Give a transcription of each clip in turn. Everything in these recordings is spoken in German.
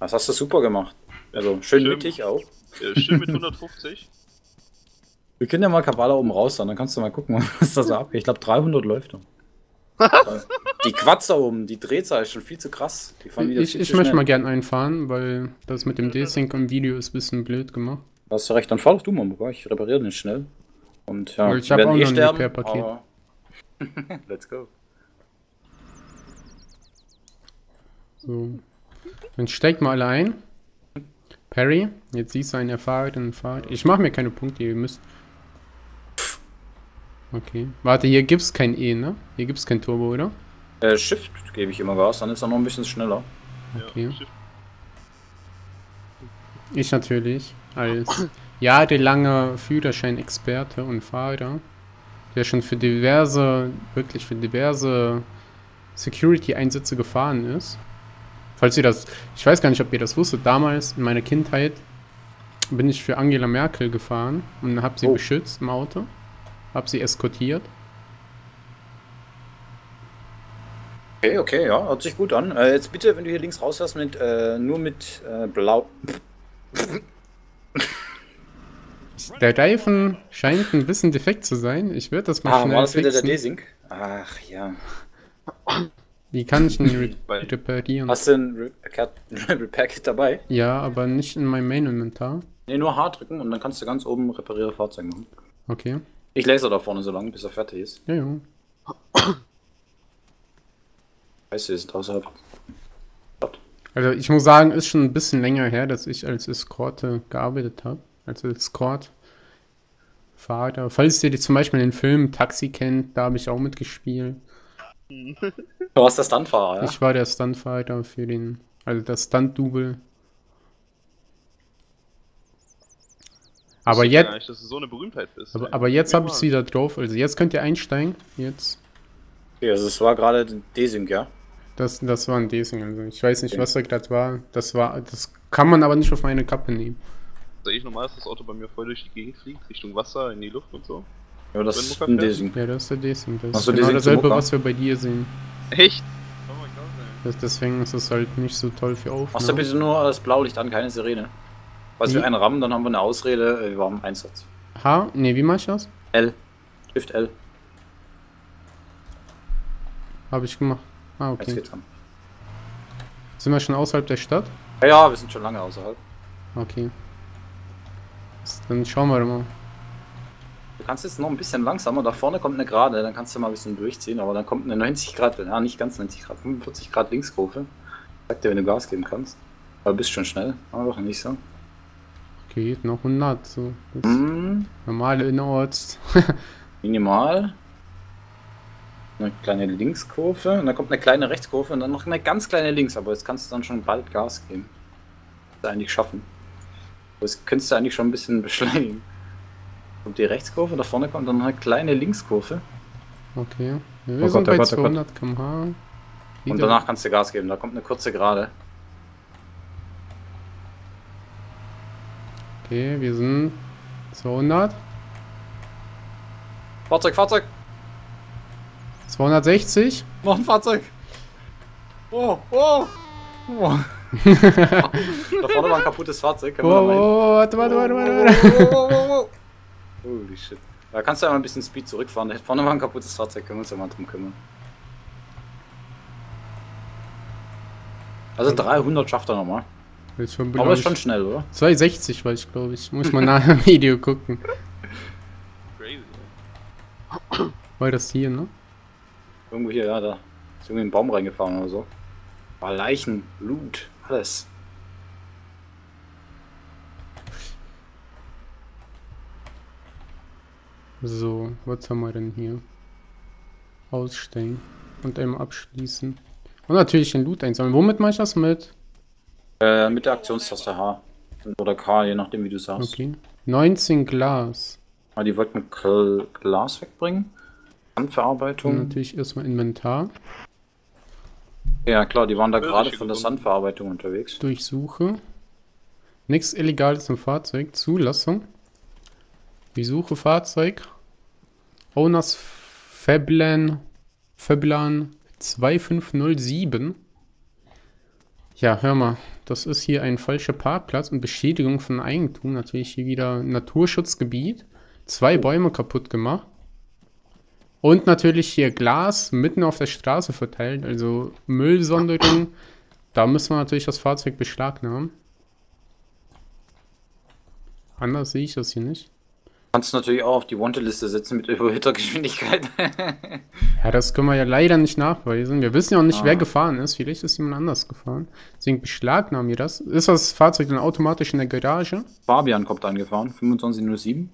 Das hast du super gemacht. Also schön Schön. mittig auch. Äh, schön mit 150. Wir können ja mal Kavala oben raus, dann kannst du mal gucken, was da so abgeht. Ich glaube 300 läuft noch. die Quatsch da oben, die Drehzahl ist schon viel zu krass. Die fahren wieder Ich, viel ich zu möchte mal gern einfahren, weil das mit dem Desync im Video ist ein bisschen blöd gemacht. Da Hast du recht, dann fahr doch du mal. Ich repariere den schnell. Und ja, Weil ich wir hab werden auch eh noch ein sterben, Repair-Paket. aber- Let's go. So. Dann steigt mal alle ein. Perry, jetzt siehst du einen erfahrenen Fahrer. Ich mache mir keine Punkte, ihr müsst. Okay. Warte, hier gibt's kein E, ne? Hier gibt's kein Turbo, oder? Äh, Shift gebe ich immer Gas, dann ist er noch ein bisschen schneller. Okay. Ich natürlich, als jahrelanger Führerschein-Experte und Fahrer, der schon für diverse, wirklich für diverse Security-Einsätze gefahren ist. Falls ihr das, ich weiß gar nicht, ob ihr das wusstet, damals in meiner Kindheit bin ich für Angela Merkel gefahren und habe sie Oh. beschützt im Auto, habe sie eskortiert. Okay, okay, ja, hört sich gut an. Äh, jetzt bitte, wenn du hier links rausfährst, mit, äh, nur mit äh, Blau. Der Reifen scheint ein bisschen defekt zu sein. Ich würde das mal Ah, schnell war das wieder der. Desync? Ach ja. Wie kann ich ihn re reparieren? Hast du ein Repair- Repair-Kit dabei? Ja, aber nicht in meinem Main-Inventar. Ne, nur H drücken und dann kannst du ganz oben repariere Fahrzeug machen. Okay. Ich laser da vorne so lange, bis er fertig ist. Ja, ja. Weißt du, wir sind außerhalb. Also ich muss sagen, ist schon ein bisschen länger her, dass ich als Eskorte gearbeitet habe. Als Escort. Fahrer. Falls ihr zum Beispiel den Film Taxi kennt, da habe ich auch mitgespielt. Du warst der Stuntfahrer, ja? Ich war der Stuntfahrer für den, also das Stunt-Double. Aber Wusste ich gar jetzt, nicht, dass du so eine Berühmtheit bist. aber, aber jetzt habe ich sie da drauf. Also jetzt könnt ihr einsteigen. Jetzt. Okay, also es war gerade Desync, ja? Das, das war ein Desing. Also ich weiß nicht, Okay. was da gerade war. Das war, das kann man aber nicht auf meine Kappe nehmen. Sehe ich normal, dass das Auto bei mir voll durch die Gegend fliegt, Richtung Wasser, in die Luft und so. Ja, das ist ein? Desync. Ja, das ist der Desing. Das Ach ist genau dasselbe, was wir bei dir sehen. Echt? Oh mein Gott, ey. Das, deswegen ist es halt nicht so toll für Machst du Aufnahmen. bitte nur das Blaulicht an, keine Sirene. Falls wir einen rammen, dann haben wir eine Ausrede, äh, wir haben Einsatz. H? Ne, wie mach ich das? L. Shift L. Habe ich gemacht. Ah, Jetzt okay. geht's an. Sind wir schon außerhalb der Stadt? Ja, ja, wir sind schon lange außerhalb. Okay. Dann schauen wir mal. Du kannst jetzt noch ein bisschen langsamer, da vorne kommt eine Gerade, dann kannst du mal ein bisschen durchziehen, aber dann kommt eine 90 Grad, ja nicht ganz 90 Grad, 45 Grad Linkskurve. Sag dir, wenn du Gas geben kannst. Aber bist schon schnell, aber doch nicht so. Geht noch 100. So. Hm, normale Innerorts. minimal. Eine kleine Linkskurve und dann kommt eine kleine Rechtskurve und dann noch eine ganz kleine Links, aber jetzt kannst du dann schon bald Gas geben. Das du eigentlich schaffen. Das könntest du eigentlich schon ein bisschen beschleunigen. Kommt die Rechtskurve, da vorne kommt dann eine kleine Linkskurve Okay. Wir Oh sind Gott, oh bei Gott, oh Gott. 200 km/h. und danach kannst du Gas geben. Da kommt eine kurze Gerade. Okay, wir sind 200. Fahrzeug, Fahrzeug! 260. Noch ein Fahrzeug! Oh, oh! oh. da vorne war ein kaputtes Fahrzeug. Oh, oh, warte, warte, warte, warte. Holy shit. Da kannst du ja mal ein bisschen Speed zurückfahren. Da vorne war ein kaputtes Fahrzeug, können wir uns ja mal drum kümmern. Also 300 schafft er nochmal. Schon, Aber ist schon schnell, oder? 260 war ich, glaube ich. Muss man nachher im Video gucken. Crazy, ey. War das hier, ne? Irgendwo hier, ja, da. Ist irgendwie in einen Baum reingefahren oder so. War Leichen, Loot, alles. So, was haben wir denn hier? Ausstellen. Und einmal abschließen. Und natürlich den Loot einsammeln. Womit mache ich das mit? Äh, mit der Aktionstaste H. Oder K, je nachdem wie du sagst. Okay. 19 Glas. Aber die wollten Gl- Glas wegbringen. Und Sandverarbeitung. natürlich erstmal Inventar. Ja klar, die waren da gerade von der. Sandverarbeitung unterwegs. Durchsuche. Nichts Illegales im Fahrzeug. Zulassung. Ich suche Fahrzeug. Owners Fablan. Fablan 2507. Ja, hör mal, das ist hier ein falscher Parkplatz und Beschädigung von Eigentum. Natürlich hier wieder Naturschutzgebiet. Zwei Bäume kaputt gemacht. Und natürlich hier Glas mitten auf der Straße verteilt, also Müllsonderung. Da müssen wir natürlich das Fahrzeug beschlagnahmen. Anders sehe ich das hier nicht. Kannst du natürlich auch auf die Wanted-Liste setzen mit überhöhter Geschwindigkeit. Ja, das können wir ja leider nicht nachweisen. Wir wissen ja auch nicht, Ah. wer gefahren ist. Vielleicht ist jemand anders gefahren. Deswegen beschlagnahmen wir das. Ist das Fahrzeug dann automatisch in der Garage? Fabian kommt angefahren, 2507.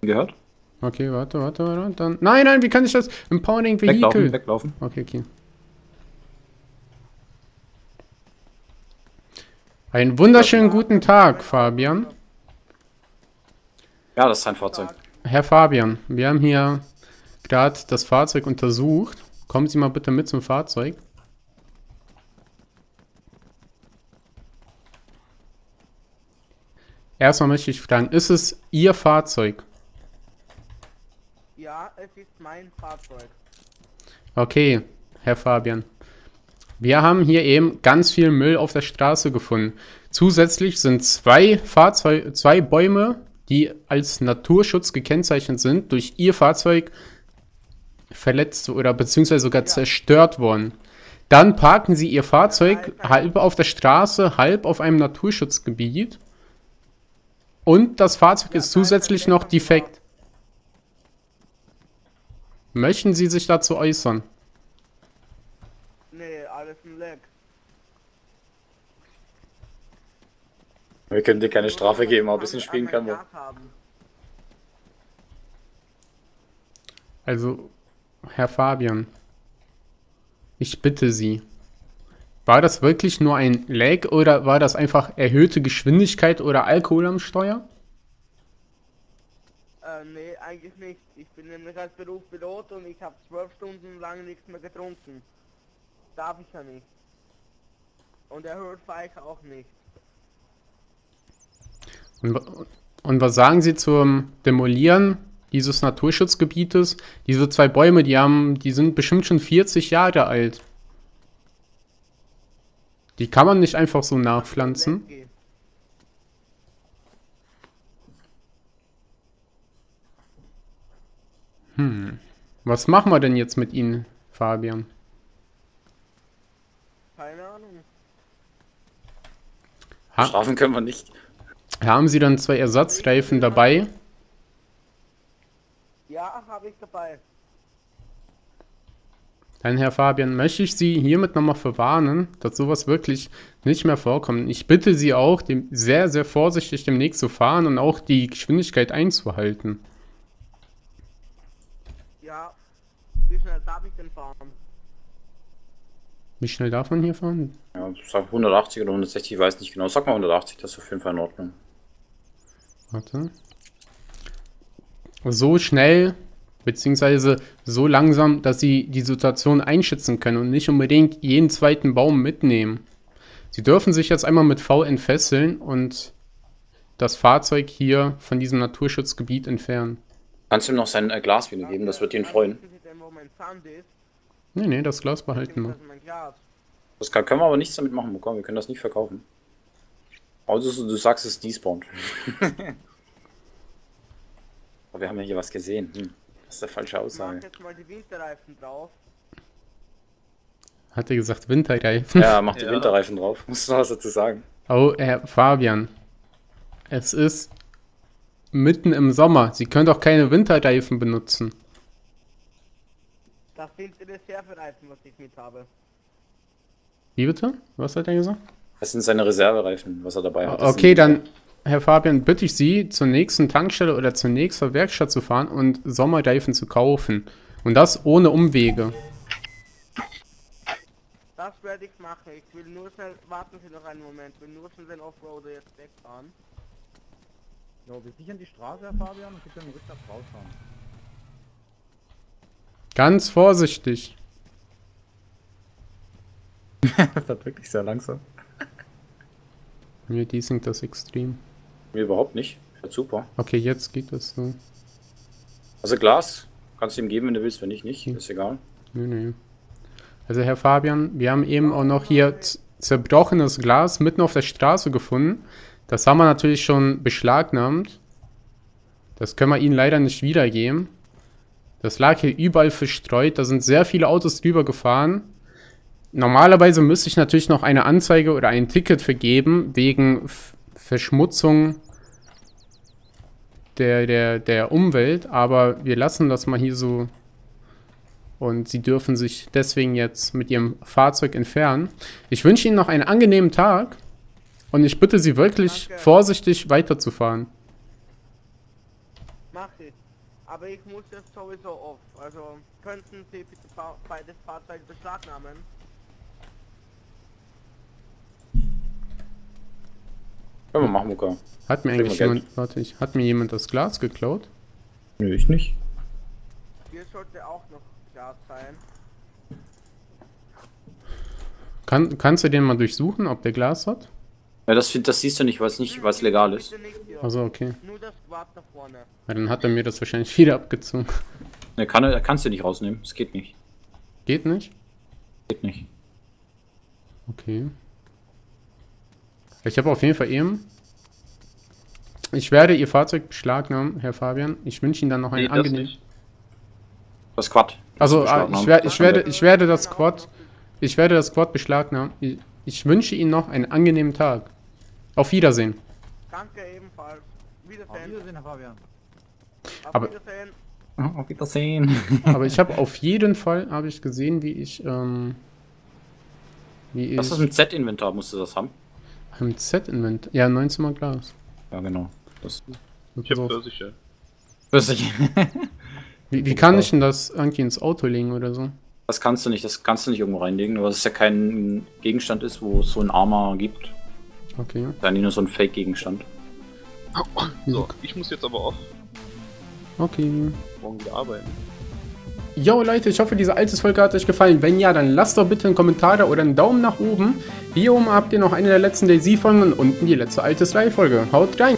Gehört? Okay, warte, warte, warte. Dann. Nein, nein, wie kann ich das? Weglaufen, Vehicle. weglaufen. Okay, okay. Einen wunderschönen guten Tag, Fabian. Ja, das ist sein Fahrzeug. Herr Fabian, wir haben hier gerade das Fahrzeug untersucht. Kommen Sie mal bitte mit zum Fahrzeug. Erstmal möchte ich fragen, ist es Ihr Fahrzeug? Ja, es ist mein Fahrzeug. Okay, Herr Fabian. Wir haben hier eben ganz viel Müll auf der Straße gefunden. Zusätzlich sind zwei Fahrzeuge, zwei Bäume, die als Naturschutz gekennzeichnet sind, durch Ihr Fahrzeug verletzt oder beziehungsweise sogar zerstört worden. Dann parken Sie Ihr Fahrzeug halb auf der Straße, halb auf einem Naturschutzgebiet. Und das Fahrzeug ist zusätzlich noch defekt. Möchten Sie sich dazu äußern? Nee, alles ein Leck. Wir können dir keine Strafe geben, aber ein bisschen spielen können wir. Haben. Also, Herr Fabian, ich bitte Sie, war das wirklich nur ein Lag oder war das einfach erhöhte Geschwindigkeit oder Alkohol am Steuer? Äh, nee, eigentlich nicht. Ich bin nämlich als Beruf Pilot und ich habe zwölf Stunden lang nichts mehr getrunken. Darf ich ja nicht. Und erhöht fahre ich auch nicht. Und, und was sagen Sie zum Demolieren dieses Naturschutzgebietes? Diese zwei Bäume, die haben, die sind bestimmt schon 40 Jahre alt. Die kann man nicht einfach so nachpflanzen. Geh. Was machen wir denn jetzt mit Ihnen, Fabian? Keine Ahnung. Ha Strafen können wir nicht. Haben Sie dann zwei Ersatzreifen dabei? Ja, habe ich dabei. Dann, Herr Fabian, möchte ich Sie hiermit nochmal verwarnen, dass sowas wirklich nicht mehr vorkommt. Ich bitte Sie auch, dem sehr, sehr vorsichtig demnächst zu fahren und auch die Geschwindigkeit einzuhalten. Ja. Wie schnell darf ich denn fahren? Wie schnell darf man hier fahren? Ja, sag 180 oder 160, ich weiß nicht genau. Sag mal 180, das ist auf jeden Fall in Ordnung. Warte. So schnell, beziehungsweise so langsam, dass Sie die Situation einschätzen können und nicht unbedingt jeden zweiten Baum mitnehmen. Sie dürfen sich jetzt einmal mit V entfesseln und das Fahrzeug hier von diesem Naturschutzgebiet entfernen. Kannst du ihm noch sein äh, Glas wiedergeben, das wird ihn freuen. Nee, nee, das Glas behalten wir. Das kann, können wir aber nichts damit machen, bekommen. Wir können das nicht verkaufen. Außer du du sagst, es ist despawned. aber wir haben ja hier was gesehen. Hm. Das ist eine falsche Ich mach Aussage. jetzt mal die Winterreifen drauf. Hat er gesagt Winterreifen? Ja, mach die Ja. Winterreifen drauf. Musst du noch was dazu sagen? Oh, Herr Fabian. Es ist mitten im Sommer. Sie können doch keine Winterreifen benutzen. Das sind die Reservereifen, was ich mit habe. Wie bitte? Was hat er gesagt? Das sind seine Reservereifen, was er dabei hat. Das Okay, dann, Herr Fabian, bitte ich Sie, zur nächsten Tankstelle oder zur nächsten Werkstatt zu fahren und Sommerreifen zu kaufen. Und das ohne Umwege. Das werde ich machen. Ich will nur schnell, warten Sie noch einen Moment, ich will nur schnell den Offroader jetzt wegfahren. So, wir sichern die Straße, Herr Fabian, und Sie können rückwärts rausfahren. Ganz vorsichtig. das war wirklich sehr langsam. Mir desinkt das extrem. Mir überhaupt nicht. Ja, super. Okay, jetzt geht das so. Also Glas kannst du ihm geben, wenn du willst, wenn nicht, nicht. Ist egal. Nö, nö. Also Herr Fabian, wir haben eben auch noch hier zerbrochenes Glas mitten auf der Straße gefunden. Das haben wir natürlich schon beschlagnahmt. Das können wir ihnen leider nicht wiedergeben. Das lag hier überall verstreut. Da sind sehr viele Autos drüber gefahren. Normalerweise müsste ich natürlich noch eine Anzeige oder ein Ticket vergeben wegen Verschmutzung der, der, der Umwelt. Aber wir lassen das mal hier so. Und sie dürfen sich deswegen jetzt mit ihrem Fahrzeug entfernen. Ich wünsche Ihnen noch einen angenehmen Tag. Und ich bitte Sie wirklich Danke. vorsichtig weiterzufahren. Mach ich. Aber ich muss das sowieso auf. Also könnten Sie bitte beides Fahrzeug beschlagnahmen? Können wir machen, Muka. Hat mir eigentlich jemand, warte ich, hat mir jemand das Glas geklaut? Nö, ich nicht. Hier sollte auch noch Glas sein. Kann, kannst du den mal durchsuchen, ob der Glas hat? Ja, das, das siehst du nicht, weil es nicht, weil es legal ist. Also okay. Nur das Quad da vorne. Ja, dann hat er mir das wahrscheinlich wieder abgezogen. Ne, kann, er- kannst du nicht rausnehmen. Es geht nicht. Geht nicht? Geht nicht. Okay. Ich habe auf jeden Fall eben. Ich werde Ihr Fahrzeug beschlagnahmen, Herr Fabian. Ich wünsche Ihnen dann noch einen Nee, das angenehmen. nicht. Das Quad. Also, Das ah, ich, werde, ich, werde, ich werde das Quad. Ich werde das Quad beschlagnahmen. Ich, ich wünsche Ihnen noch einen angenehmen Tag. Auf Wiedersehen. Danke ebenfalls. Auf Wiedersehen. Wiedersehen, Herr Fabian. Auf Aber- Wiedersehen. Auf Wiedersehen. Aber ich habe auf jeden Fall habe ich gesehen, wie ich ähm, wie Das ist ein Z-Inventar, musst du das haben. Im Z-Invent. Ja, 19 mal Glas. Ja, genau. Das Ich hab. Pfirsiche. Flüssig. Wie, wie kann ich denn das irgendwie ins Auto legen oder so? Das kannst du nicht, das kannst du nicht irgendwo reinlegen, weil es ja kein Gegenstand ist, wo es so ein Armor gibt. Okay. Dann nur so ein Fake-Gegenstand. So, ich muss jetzt aber auch Okay. morgen wieder arbeiten. Jo Leute, ich hoffe, diese alte Folge hat euch gefallen. Wenn ja, dann lasst doch bitte einen Kommentar da oder einen Daumen nach oben. Hier oben habt ihr noch eine der letzten Daisy-Folgen und unten die letzte alte Sly-Folge. Haut rein!